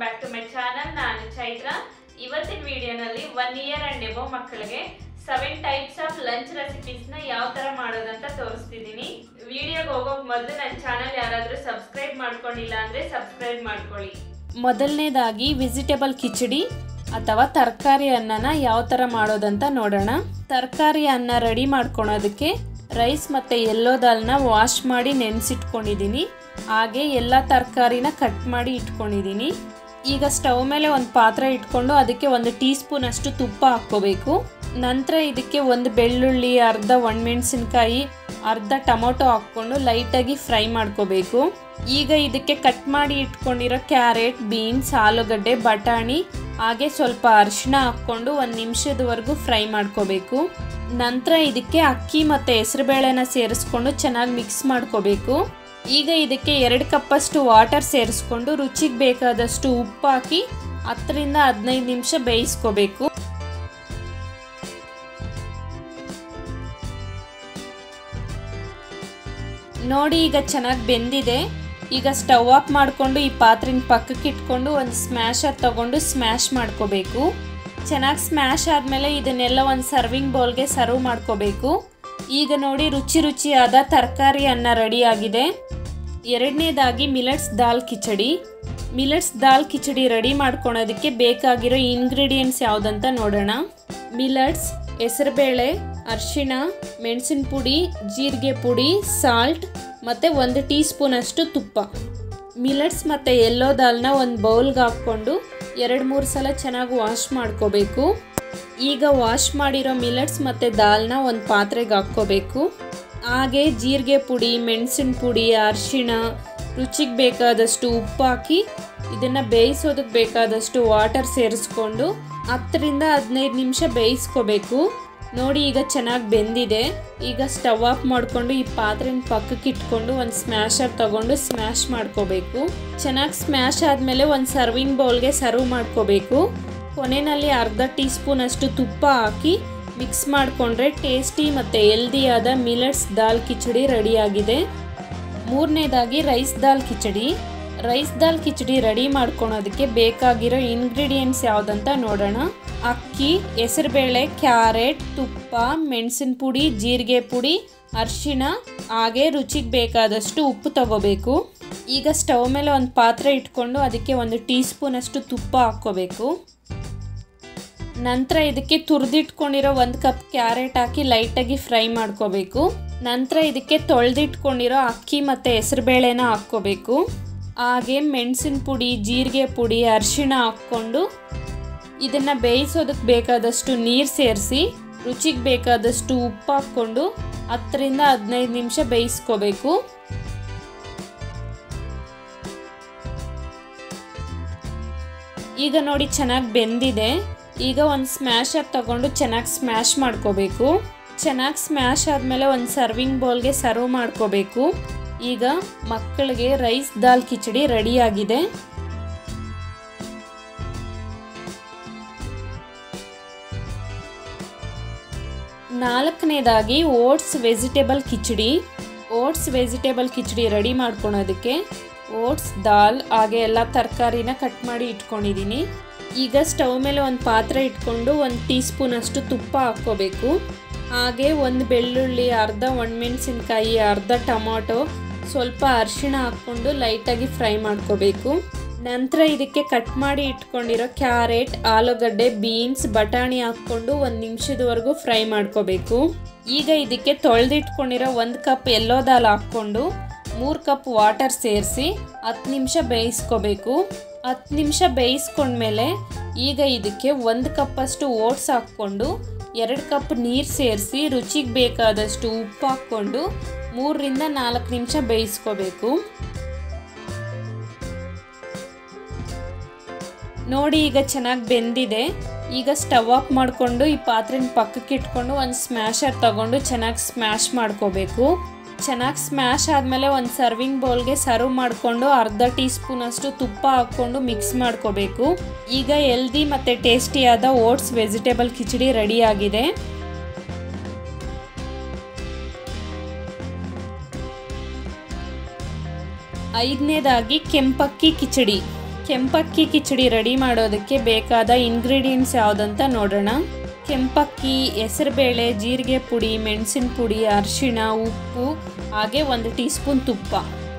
Back to my channel ನಾನು ಚೈತ್ರ. ಇವತ್ತಿನ ವಿಡಿಯೋನಲ್ಲಿ ಒನ್ ಇಯರ್ ಅಂಡ್ ಎಬೋ ಮಕ್ಕಳಿಗೆ ಸೆವೆನ್ ಟೈಪ್ಸ್ ಆಫ್ ಲಂಚ್ ರೆಸಿಪೀಸ್ನ ಯಾವ ಥರ ಮಾಡೋದಂತ ತೋರಿಸ್ತಿದ್ದೀನಿ. ವಿಡಿಯೋಗೆ ಹೋಗೋಕೆ ಮೊದಲು ನನ್ನ ಚಾನಲ್ ಯಾರಾದರೂ ಸಬ್ಸ್ಕ್ರೈಬ್ ಮಾಡ್ಕೊಂಡಿಲ್ಲ ಅಂದರೆ ಸಬ್ಸ್ಕ್ರೈಬ್ ಮಾಡ್ಕೊಳ್ಳಿ. ಮೊದಲನೇದಾಗಿ ವೆಜಿಟೇಬಲ್ ಕಿಚಡಿ ಅಥವಾ ತರಕಾರಿ ಅನ್ನನ ಯಾವ ಥರ ಮಾಡೋದಂತ ನೋಡೋಣ. ತರಕಾರಿ ಅನ್ನ ರೆಡಿ ಮಾಡ್ಕೊಳೋದಕ್ಕೆ ರೈಸ್ ಮತ್ತು ಎಲ್ಲೋ ದಾಲ್ನ ವಾಶ್ ಮಾಡಿ ನೆನೆಸಿಟ್ಕೊಂಡಿದ್ದೀನಿ. ಹಾಗೆ ಎಲ್ಲ ತರಕಾರಿನ ಕಟ್ ಮಾಡಿ ಇಟ್ಕೊಂಡಿದ್ದೀನಿ. ಈಗ ಸ್ಟವ್ ಮೇಲೆ ಒಂದು ಪಾತ್ರೆ ಇಟ್ಕೊಂಡು ಅದಕ್ಕೆ ಒಂದು ಟೀ ಸ್ಪೂನ್ ಅಷ್ಟು ತುಪ್ಪ ಹಾಕ್ಕೋಬೇಕು. ನಂತರ ಇದಕ್ಕೆ ಒಂದು ಬೆಳ್ಳುಳ್ಳಿ, ಅರ್ಧ ಒಣಮೆಣಸಿನ್ಕಾಯಿ, ಅರ್ಧ ಟೊಮೊಟೊ ಹಾಕ್ಕೊಂಡು ಲೈಟಾಗಿ ಫ್ರೈ ಮಾಡ್ಕೋಬೇಕು. ಈಗ ಇದಕ್ಕೆ ಕಟ್ ಮಾಡಿ ಇಟ್ಕೊಂಡಿರೋ ಕ್ಯಾರೆಟ್, ಬೀನ್ಸ್, ಆಲೂಗಡ್ಡೆ, ಬಟಾಣಿ, ಹಾಗೆ ಸ್ವಲ್ಪ ಅರಿಶಿಣ ಹಾಕ್ಕೊಂಡು ಒಂದು ನಿಮಿಷದವರೆಗೂ ಫ್ರೈ ಮಾಡ್ಕೋಬೇಕು. ನಂತರ ಇದಕ್ಕೆ ಅಕ್ಕಿ ಮತ್ತು ಹೆಸರುಬೇಳೆನ ಸೇರಿಸ್ಕೊಂಡು ಚೆನ್ನಾಗಿ ಮಿಕ್ಸ್ ಮಾಡ್ಕೋಬೇಕು. ಈಗ ಇದಕ್ಕೆ ಎರಡು ಕಪ್ಪಷ್ಟು ವಾಟರ್ ಸೇರಿಸ್ಕೊಂಡು ರುಚಿಗೆ ಬೇಕಾದಷ್ಟು ಉಪ್ಪು ಹಾಕಿ ಹತ್ತರಿಂದ ಹದಿನೈದು ನಿಮಿಷ ಬೇಯಿಸ್ಕೋಬೇಕು. ನೋಡಿ ಈಗ ಚೆನ್ನಾಗಿ ಬೆಂದಿದೆ. ಈಗ ಸ್ಟವ್ ಆಫ್ ಮಾಡಿಕೊಂಡು ಈ ಪಾತ್ರೆನ ಪಕ್ಕಕ್ಕೆ ಇಟ್ಕೊಂಡು ಒಂದು ಸ್ಮ್ಯಾಶರ್ ತಗೊಂಡು ಸ್ಮ್ಯಾಶ್ ಮಾಡ್ಕೋಬೇಕು. ಚೆನ್ನಾಗಿ ಸ್ಮ್ಯಾಶ್ ಆದಮೇಲೆ ಇದನ್ನೆಲ್ಲ ಒಂದು ಸರ್ವಿಂಗ್ ಬೌಲ್ಗೆ ಸರ್ವ್ ಮಾಡ್ಕೋಬೇಕು. ಈಗ ನೋಡಿ ರುಚಿ ರುಚಿಯಾದ ತರಕಾರಿ ಅನ್ನ ರೆಡಿಯಾಗಿದೆ. ಎರಡನೇದಾಗಿ millets dal khichdi. Millets dal khichdi ready ಮಾಡ್ಕೊಳೋದಕ್ಕೆ ಬೇಕಾಗಿರೋ ಇಂಗ್ರೀಡಿಯೆಂಟ್ಸ್ ಯಾವುದಂತ ನೋಡೋಣ. ಮಿಲೆಟ್ಸ್, ಹೆಸರುಬೇಳೆ, ಅರಿಶಿಣ, ಮೆಣಸಿನ ಪುಡಿ, ಜೀರಿಗೆ ಪುಡಿ ಸಾಲ್ಟ್ ಮತ್ತು ಒಂದು ಟೀ ಸ್ಪೂನಷ್ಟು ತುಪ್ಪ. ಮಿಲೆಟ್ಸ್ ಮತ್ತು ಎಲ್ಲೋ ದಾಲ್ನ ಒಂದು ಬೌಲ್ಗೆ ಹಾಕ್ಕೊಂಡು ಎರಡು ಮೂರು ಸಲ ಚೆನ್ನಾಗಿ ವಾಶ್ ಮಾಡ್ಕೋಬೇಕು. ಈಗ ವಾಶ್ ಮಾಡಿರೋ ಮಿಲೆಟ್ಸ್ ಮತ್ತು ದಾಲ್ನ ಒಂದು ಪಾತ್ರೆಗೆ ಹಾಕ್ಕೋಬೇಕು. ಹಾಗೆ ಜೀರಿಗೆ ಪುಡಿ, ಮೆಣಸಿನ ಪುಡಿ, ಅರಿಶಿಣ, ರುಚಿಗೆ ಬೇಕಾದಷ್ಟು ಉಪ್ಪು ಹಾಕಿ ಇದನ್ನು ಬೇಯಿಸೋದಕ್ಕೆ ಬೇಕಾದಷ್ಟು ವಾಟರ್ ಸೇರಿಸ್ಕೊಂಡು ಹತ್ತರಿಂದ ಹದಿನೈದು ನಿಮಿಷ ಬೇಯಿಸ್ಕೋಬೇಕು. ನೋಡಿ ಈಗ ಚೆನ್ನಾಗಿ ಬೆಂದಿದೆ. ಈಗ ಸ್ಟವ್ ಆಫ್ ಮಾಡಿಕೊಂಡು ಈ ಪಾತ್ರೆನ ಪಕ್ಕಕ್ಕೆ ಇಟ್ಕೊಂಡು ಒಂದು ಸ್ಮ್ಯಾಶರ್ ತಗೊಂಡು ಸ್ಮ್ಯಾಶ್ ಮಾಡ್ಕೋಬೇಕು. ಚೆನ್ನಾಗಿ ಸ್ಮ್ಯಾಶ್ ಆದಮೇಲೆ ಒಂದು ಸರ್ವಿಂಗ್ ಬೌಲ್ಗೆ ಸರ್ವ್ ಮಾಡ್ಕೋಬೇಕು. ಕೊನೆಯಲ್ಲಿ ಅರ್ಧ ಟೀ ಸ್ಪೂನಷ್ಟು ತುಪ್ಪ ಹಾಕಿ ಮಿಕ್ಸ್ ಮಾಡಿಕೊಂಡ್ರೆ ಟೇಸ್ಟಿ ಮತ್ತು ಹೆಲ್ದಿಯಾದ ಮಿಲೆಟ್ಸ್ ದಾಲ್ ಕಿಚಡಿ ರೆಡಿಯಾಗಿದೆ. ಮೂರನೇದಾಗಿ rice dal khichdi. Rice dal khichdi ready ಮಾಡ್ಕೊಳೋದಕ್ಕೆ ಬೇಕಾಗಿರೋ ಇಂಗ್ರೀಡಿಯೆಂಟ್ಸ್ ಯಾವುದಂತ ನೋಡೋಣ. ಅಕ್ಕಿ, ಹೆಸರುಬೇಳೆ, ಕ್ಯಾರೆಟ್, ತುಪ್ಪ, ಮೆಣಸಿನ ಪುಡಿ, ಜೀರಿಗೆ ಪುಡಿ, ಅರಿಶಿಣ, ಹಾಗೆ ರುಚಿಗೆ ಬೇಕಾದಷ್ಟು ಉಪ್ಪು ತಗೋಬೇಕು. ಈಗ ಸ್ಟವ್ ಮೇಲೆ ಒಂದು ಪಾತ್ರೆ ಇಟ್ಕೊಂಡು ಅದಕ್ಕೆ ಒಂದು ಟೀ ಸ್ಪೂನಷ್ಟು ತುಪ್ಪ ಹಾಕ್ಕೋಬೇಕು. ನಂತರ ಇದಕ್ಕೆ ತುರಿದಿಟ್ಕೊಂಡಿರೋ ಒಂದು ಕಪ್ ಕ್ಯಾರೆಟ್ ಹಾಕಿ ಲೈಟಾಗಿ ಫ್ರೈ ಮಾಡ್ಕೋಬೇಕು. ನಂತರ ಇದಕ್ಕೆ ತೊಳೆದಿಟ್ಕೊಂಡಿರೋ ಅಕ್ಕಿ ಮತ್ತು ಹೆಸರುಬೇಳೆನ ಹಾಕ್ಕೋಬೇಕು. ಹಾಗೆ ಮೆಣಸಿನ ಪುಡಿ, ಜೀರಿಗೆ ಪುಡಿ, ಅರಿಶಿಣ ಹಾಕ್ಕೊಂಡು ಇದನ್ನು ಬೇಯಿಸೋದಕ್ಕೆ ಬೇಕಾದಷ್ಟು ನೀರು ಸೇರಿಸಿ, ರುಚಿಗೆ ಬೇಕಾದಷ್ಟು ಉಪ್ಪು ಹಾಕ್ಕೊಂಡು ಹತ್ತರಿಂದ ಹದಿನೈದು ನಿಮಿಷ ಬೇಯಿಸ್ಕೋಬೇಕು. ಈಗ ನೋಡಿ ಚೆನ್ನಾಗಿ ಬೆಂದಿದೆ. ಈಗ ಒಂದು ಸ್ಮ್ಯಾಶರ್ ತಗೊಂಡು ಚೆನ್ನಾಗಿ ಸ್ಮ್ಯಾಶ್ ಮಾಡ್ಕೋಬೇಕು. ಚೆನ್ನಾಗಿ ಸ್ಮ್ಯಾಶ್ ಆದಮೇಲೆ ಒಂದು ಸರ್ವಿಂಗ್ ಬೌಲ್ಗೆ ಸರ್ವ್ ಮಾಡ್ಕೋಬೇಕು. ಈಗ ಮಕ್ಕಳಿಗೆ ರೈಸ್ ದಾಲ್ ಕಿಚಡಿ ರೆಡಿಯಾಗಿದೆ ನಾಲ್ಕನೇದಾಗಿ oats vegetable khichdi oats vegetable khichdi ready ಮಾಡ್ಕೊಳೋದಕ್ಕೆ oats dal ಹಾಗೆ ಎಲ್ಲ ತರಕಾರಿನ ಕಟ್ ಮಾಡಿ ಇಟ್ಕೊಂಡಿದ್ದೀನಿ ಈಗ ಸ್ಟವ್ ಮೇಲೆ ಒಂದು ಪಾತ್ರೆ ಇಟ್ಕೊಂಡು ಒಂದು ಟೀ ಸ್ಪೂನ್ ಅಷ್ಟು ತುಪ್ಪ ಹಾಕ್ಕೋಬೇಕು. ಹಾಗೆ ಒಂದು ಬೆಳ್ಳುಳ್ಳಿ, ಅರ್ಧ ಒಣಮೆಣಸಿನ್ಕಾಯಿ, ಅರ್ಧ ಟೊಮೊಟೊ, ಸ್ವಲ್ಪ ಅರಿಶಿಣ ಹಾಕ್ಕೊಂಡು ಲೈಟಾಗಿ ಫ್ರೈ ಮಾಡ್ಕೋಬೇಕು. ನಂತರ ಇದಕ್ಕೆ ಕಟ್ ಮಾಡಿ ಇಟ್ಕೊಂಡಿರೋ ಕ್ಯಾರೆಟ್, ಆಲೂಗಡ್ಡೆ, ಬೀನ್ಸ್, ಬಟಾಣಿ ಹಾಕ್ಕೊಂಡು ಒಂದು ನಿಮಿಷದವರೆಗೂ ಫ್ರೈ ಮಾಡ್ಕೋಬೇಕು. ಈಗ ಇದಕ್ಕೆ ತೊಳೆದಿಟ್ಕೊಂಡಿರೋ ಒಂದು ಕಪ್ ಎಲ್ಲೋ ದಾಲ್ ಹಾಕ್ಕೊಂಡು ಮೂರು ಕಪ್ ವಾಟರ್ ಸೇರಿಸಿ ಹತ್ತು ನಿಮಿಷ ಬೇಯಿಸ್ಕೋಬೇಕು. ಹತ್ತು ನಿಮಿಷ ಬೇಯಿಸ್ಕೊಂಡ್ಮೇಲೆ ಈಗ ಇದಕ್ಕೆ ಒಂದು ಕಪ್ಪಷ್ಟು ಓಟ್ಸ್ ಹಾಕ್ಕೊಂಡು, ಎರಡು ಕಪ್ ನೀರು ಸೇರಿಸಿ ರುಚಿಗೆ ಬೇಕಾದಷ್ಟು ಉಪ್ಪು ಹಾಕ್ಕೊಂಡು ಮೂರರಿಂದ ನಾಲ್ಕು ನಿಮಿಷ ಬೇಯಿಸ್ಕೋಬೇಕು. ನೋಡಿ ಈಗ ಚೆನ್ನಾಗಿ ಬೆಂದಿದೆ. ಈಗ ಸ್ಟವ್ ಆಫ್ ಮಾಡಿಕೊಂಡು ಈ ಪಾತ್ರೆನ ಪಕ್ಕಕ್ಕೆ ಇಟ್ಕೊಂಡು ಒಂದು ಸ್ಮ್ಯಾಶರ್ ತಗೊಂಡು ಚೆನ್ನಾಗಿ ಸ್ಮ್ಯಾಶ್ ಮಾಡ್ಕೋಬೇಕು. ಚೆನ್ನಾಗಿ ಸ್ಮ್ಯಾಶ್ ಆದಮೇಲೆ ಒಂದು ಸರ್ವಿಂಗ್ ಬೌಲ್ಗೆ ಸರ್ವ್ ಮಾಡಿಕೊಂಡು ಅರ್ಧ ಟೀ ಸ್ಪೂನಷ್ಟು ತುಪ್ಪ ಹಾಕ್ಕೊಂಡು ಮಿಕ್ಸ್ ಮಾಡ್ಕೋಬೇಕು. ಈಗ ಹೆಲ್ದಿ ಮತ್ತು ಟೇಸ್ಟಿಯಾದ ಓಟ್ಸ್ ವೆಜಿಟೇಬಲ್ ಕಿಚಡಿ ರೆಡಿಯಾಗಿದೆ ಐದನೇದಾಗಿ ಕೆಂಪಕ್ಕಿ ಕಿಚಡಿ ಕೆಂಪಕ್ಕಿ ಕಿಚಡಿ ರೆಡಿ ಮಾಡೋದಕ್ಕೆ ಬೇಕಾದ ಇಂಗ್ರೀಡಿಯೆಂಟ್ಸ್ ಯಾವುದಂತ ನೋಡೋಣ. ಕೆಂಪಕ್ಕಿ, ಹೆಸರುಬೇಳೆ, ಜೀರಿಗೆ ಪುಡಿ, ಮೆಣಸಿನ ಪುಡಿ, ಅರಿಶಿಣ, ಉಪ್ಪು, ಹಾಗೆ ಒಂದು ಟೀ ಸ್ಪೂನ್ ತುಪ್ಪ.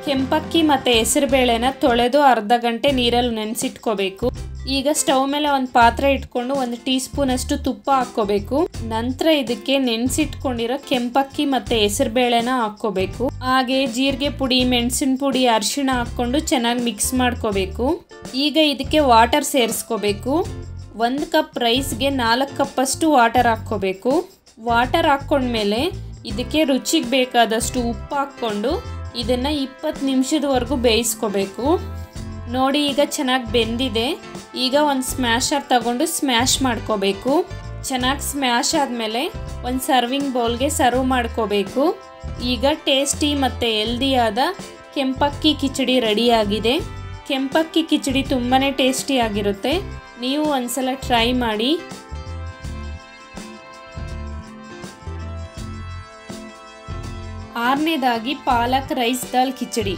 ಕೆಂಪಕ್ಕಿ ಮತ್ತು ಹೆಸರುಬೇಳೆನ ತೊಳೆದು ಅರ್ಧ ಗಂಟೆ ನೀರಲ್ಲಿ ನೆನೆಸಿಟ್ಕೋಬೇಕು. ಈಗ ಸ್ಟವ್ ಮೇಲೆ ಒಂದು ಪಾತ್ರೆ ಇಟ್ಕೊಂಡು ಒಂದು ಟೀ ಸ್ಪೂನ್ ಅಷ್ಟು ತುಪ್ಪ ಹಾಕ್ಕೋಬೇಕು. ನಂತರ ಇದಕ್ಕೆ ನೆನೆಸಿಟ್ಕೊಂಡಿರೋ ಕೆಂಪಕ್ಕಿ ಮತ್ತು ಹೆಸರುಬೇಳೆನ ಹಾಕ್ಕೋಬೇಕು. ಹಾಗೆ ಜೀರಿಗೆ ಪುಡಿ, ಮೆಣಸಿನ ಪುಡಿ, ಅರಿಶಿಣ ಹಾಕ್ಕೊಂಡು ಚೆನ್ನಾಗಿ ಮಿಕ್ಸ್ ಮಾಡ್ಕೋಬೇಕು. ಈಗ ಇದಕ್ಕೆ ವಾಟರ್ ಸೇರಿಸ್ಕೋಬೇಕು. ಒಂದು ಕಪ್ ರೈಸ್ಗೆ ನಾಲ್ಕು ಕಪ್ಪಷ್ಟು ವಾಟರ್ ಹಾಕ್ಕೋಬೇಕು. ವಾಟರ್ ಹಾಕ್ಕೊಂಡ್ಮೇಲೆ ಇದಕ್ಕೆ ರುಚಿಗೆ ಬೇಕಾದಷ್ಟು ಉಪ್ಪು ಹಾಕ್ಕೊಂಡು ಇದನ್ನು ಇಪ್ಪತ್ತು ನಿಮಿಷದವರೆಗೂ ಬೇಯಿಸ್ಕೋಬೇಕು. ನೋಡಿ ಈಗ ಚೆನ್ನಾಗಿ ಬೆಂದಿದೆ. ಈಗ ಒಂದು ಸ್ಮ್ಯಾಶರ್ ತಗೊಂಡು ಸ್ಮ್ಯಾಶ್ ಮಾಡ್ಕೋಬೇಕು. ಚೆನ್ನಾಗಿ ಸ್ಮ್ಯಾಶ್ ಆದಮೇಲೆ ಒಂದು ಸರ್ವಿಂಗ್ ಬೌಲ್ಗೆ ಸರ್ವ್ ಮಾಡ್ಕೋಬೇಕು. ಈಗ ಟೇಸ್ಟಿ ಮತ್ತು ಹೆಲ್ದಿಯಾದ ಕೆಂಪಕ್ಕಿ ಕಿಚಡಿ ರೆಡಿಯಾಗಿದೆ ಕೆಂಪಕ್ಕಿ ಕಿಚಡಿ ತುಂಬಾ ಟೇಸ್ಟಿಯಾಗಿರುತ್ತೆ ನೀವು ಒಂದ್ಸಲ ಟ್ರೈ ಮಾಡಿ. ಆರನೇದಾಗಿ palak rice dal khichdi.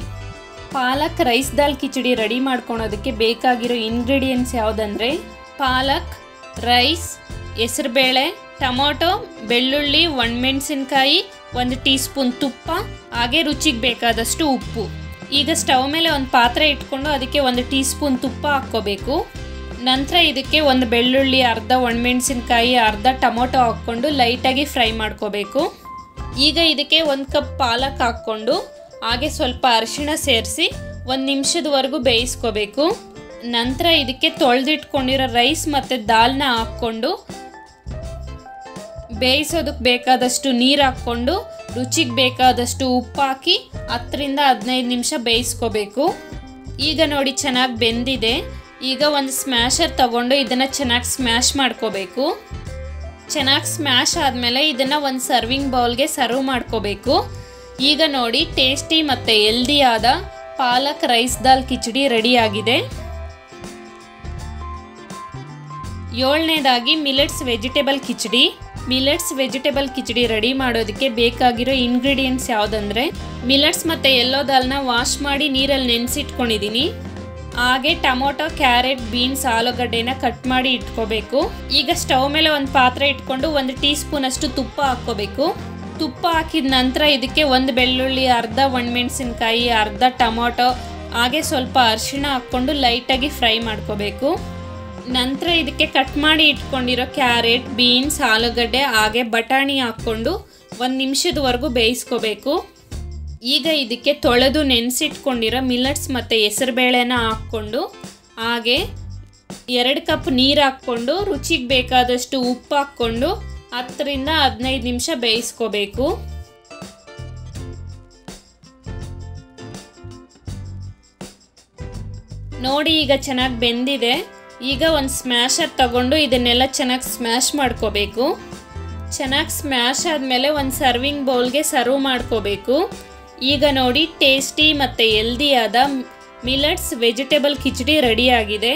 Palak rice dal khichdi ready ಮಾಡ್ಕೊಳೋದಕ್ಕೆ ಬೇಕಾಗಿರೋ ಇಂಗ್ರೀಡಿಯೆಂಟ್ಸ್ ಯಾವುದಂದರೆ ಪಾಲಕ್, ರೈಸ್, ಹೆಸರುಬೇಳೆ, ಟೊಮೊಟೊ, ಬೆಳ್ಳುಳ್ಳಿ, ಒಣಮೆಣಸಿನ್ಕಾಯಿ, ಒಂದು ಟೀ ಸ್ಪೂನ್ ತುಪ್ಪ, ಹಾಗೆ ರುಚಿಗೆ ಬೇಕಾದಷ್ಟು ಉಪ್ಪು. ಈಗ ಸ್ಟವ್ ಮೇಲೆ ಒಂದು ಪಾತ್ರೆ ಇಟ್ಕೊಂಡು ಅದಕ್ಕೆ ಒಂದು ಟೀ ಸ್ಪೂನ್ ತುಪ್ಪ ಹಾಕ್ಕೋಬೇಕು. ನಂತರ ಇದಕ್ಕೆ ಒಂದು ಬೆಳ್ಳುಳ್ಳಿ, ಅರ್ಧ ಒಣಮೆಣಸಿನ್ಕಾಯಿ, ಅರ್ಧ ಟೊಮೊಟೊ ಹಾಕ್ಕೊಂಡು ಲೈಟಾಗಿ ಫ್ರೈ ಮಾಡ್ಕೋಬೇಕು. ಈಗ ಇದಕ್ಕೆ ಒಂದು ಕಪ್ ಪಾಲಕ್ ಹಾಕ್ಕೊಂಡು ಹಾಗೆ ಸ್ವಲ್ಪ ಅರಿಶಿಣ ಸೇರಿಸಿ ಒಂದು ನಿಮಿಷದವರೆಗೂ ಬೇಯಿಸ್ಕೋಬೇಕು. ನಂತರ ಇದಕ್ಕೆ ತೊಳೆದಿಟ್ಕೊಂಡಿರೋ ರೈಸ್ ಮತ್ತು ದಾಲ್ನ ಹಾಕ್ಕೊಂಡು ಬೇಯಿಸೋದಕ್ಕೆ ಬೇಕಾದಷ್ಟು ನೀರು ಹಾಕ್ಕೊಂಡು ರುಚಿಗೆ ಬೇಕಾದಷ್ಟು ಉಪ್ಪು ಹಾಕಿ ಹತ್ತರಿಂದ ಹದಿನೈದು ನಿಮಿಷ ಬೇಯಿಸ್ಕೋಬೇಕು. ಈಗ ನೋಡಿ ಚೆನ್ನಾಗಿ ಬೆಂದಿದೆ. ಈಗ ಒಂದು ಸ್ಮ್ಯಾಶರ್ ತಗೊಂಡು ಇದನ್ನು ಚೆನ್ನಾಗಿ ಸ್ಮ್ಯಾಶ್ ಮಾಡ್ಕೋಬೇಕು. ಚೆನ್ನಾಗಿ ಸ್ಮ್ಯಾಶ್ ಆದಮೇಲೆ ಇದನ್ನು ಒಂದು ಸರ್ವಿಂಗ್ ಬೌಲ್ಗೆ ಸರ್ವ್ ಮಾಡ್ಕೋಬೇಕು. ಈಗ ನೋಡಿ ಟೇಸ್ಟಿ ಮತ್ತು ಹೆಲ್ದಿಯಾದ ಪಾಲಕ್ ರೈಸ್ ದಾಲ್ ಕಿಚಡಿ ರೆಡಿಯಾಗಿದೆ ಏಳನೇದಾಗಿ millets vegetable khichdi. Millets vegetable khichdi ready ಮಾಡೋದಕ್ಕೆ ಬೇಕಾಗಿರೋ ಇಂಗ್ರೀಡಿಯೆಂಟ್ಸ್ ಯಾವುದಂದ್ರೆ ಮಿಲೆಟ್ಸ್ ಮತ್ತು ಎಲ್ಲೋ ದಾಲ್ನ ವಾಶ್ ಮಾಡಿ ನೀರಲ್ಲಿ ನೆನೆಸಿಟ್ಕೊಂಡಿದ್ದೀನಿ ಹಾಗೆ ಟೊಮೊಟೊ, ಕ್ಯಾರೆಟ್, ಬೀನ್ಸ್, ಆಲೂಗಡ್ಡೆನ ಕಟ್ ಮಾಡಿ ಇಟ್ಕೋಬೇಕು. ಈಗ ಸ್ಟವ್ ಮೇಲೆ ಒಂದು ಪಾತ್ರೆ ಇಟ್ಕೊಂಡು ಒಂದು ಟೀ ಸ್ಪೂನ್ ಅಷ್ಟು ತುಪ್ಪ ಹಾಕೋಬೇಕು ತುಪ್ಪ ಹಾಕಿದ ನಂತರ ಇದಕ್ಕೆ ಒಂದು ಬೆಳ್ಳುಳ್ಳಿ, ಅರ್ಧ ಒಣಮೆಣಸಿನ್ಕಾಯಿ, ಅರ್ಧ ಟೊಮೊಟೊ, ಹಾಗೆ ಸ್ವಲ್ಪ ಅರಿಶಿಣ ಹಾಕ್ಕೊಂಡು ಲೈಟಾಗಿ ಫ್ರೈ ಮಾಡ್ಕೋಬೇಕು. ನಂತರ ಇದಕ್ಕೆ ಕಟ್ ಮಾಡಿ ಇಟ್ಕೊಂಡಿರೋ ಕ್ಯಾರೆಟ್, ಬೀನ್ಸ್, ಆಲೂಗಡ್ಡೆ, ಹಾಗೆ ಬಟಾಣಿ ಹಾಕ್ಕೊಂಡು ಒಂದು ನಿಮಿಷದವರೆಗೂ ಬೇಯಿಸ್ಕೋಬೇಕು. ಈಗ ಇದಕ್ಕೆ ತೊಳೆದು ನೆನೆಸಿಟ್ಕೊಂಡಿರೋ ಮಿಲ್ಲಟ್ಸ್ ಮತ್ತು ಹೆಸರುಬೇಳೆನ ಹಾಕ್ಕೊಂಡು, ಹಾಗೆ ಎರಡು ಕಪ್ ನೀರು ಹಾಕ್ಕೊಂಡು, ರುಚಿಗೆ ಬೇಕಾದಷ್ಟು ಉಪ್ಪು ಹಾಕ್ಕೊಂಡು ಹತ್ತರಿಂದ ಹದಿನೈದು ನಿಮಿಷ ಬೇಯಿಸ್ಕೋಬೇಕು. ನೋಡಿ ಈಗ ಚೆನ್ನಾಗಿ ಬೆಂದಿದೆ. ಈಗ ಒಂದು ಸ್ಮ್ಯಾಶರ್ ತಗೊಂಡು ಇದನ್ನೆಲ್ಲ ಚೆನ್ನಾಗಿ ಸ್ಮ್ಯಾಶ್ ಮಾಡ್ಕೋಬೇಕು. ಚೆನ್ನಾಗಿ ಸ್ಮ್ಯಾಶ್ ಆದಮೇಲೆ ಒಂದು ಸರ್ವಿಂಗ್ ಬೌಲ್ಗೆ ಸರ್ವ್ ಮಾಡ್ಕೋಬೇಕು. ಈಗ ನೋಡಿ ಟೇಸ್ಟಿ ಮತ್ತು ಹೆಲ್ದಿಯಾದ ಮಿಲೆಟ್ಸ್ ವೆಜಿಟೇಬಲ್ ಕಿಚಡಿ ರೆಡಿಯಾಗಿದೆ